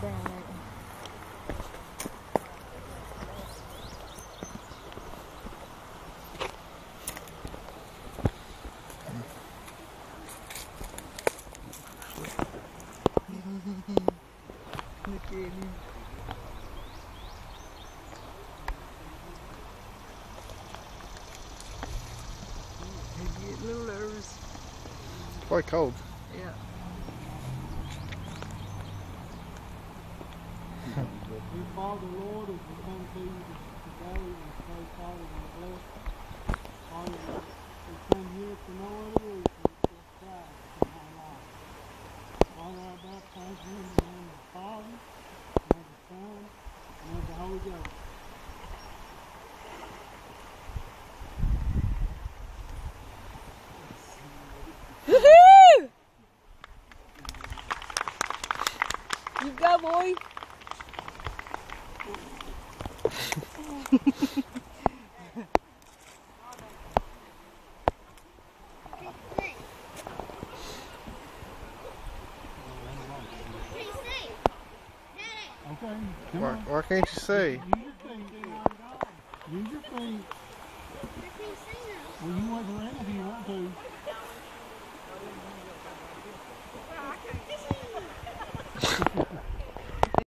that. Quite cold. Yeah. We Father, Lord, as we come to you today and pray, Father, and bless. Father, we come here for no other reason but Christ in our lives. Father, I baptize you in the name of the Father, and of the Son, and of the Holy Ghost. Woohoo! You go, boy. Okay, Why, why can't you see? Use your feet. Use your feet.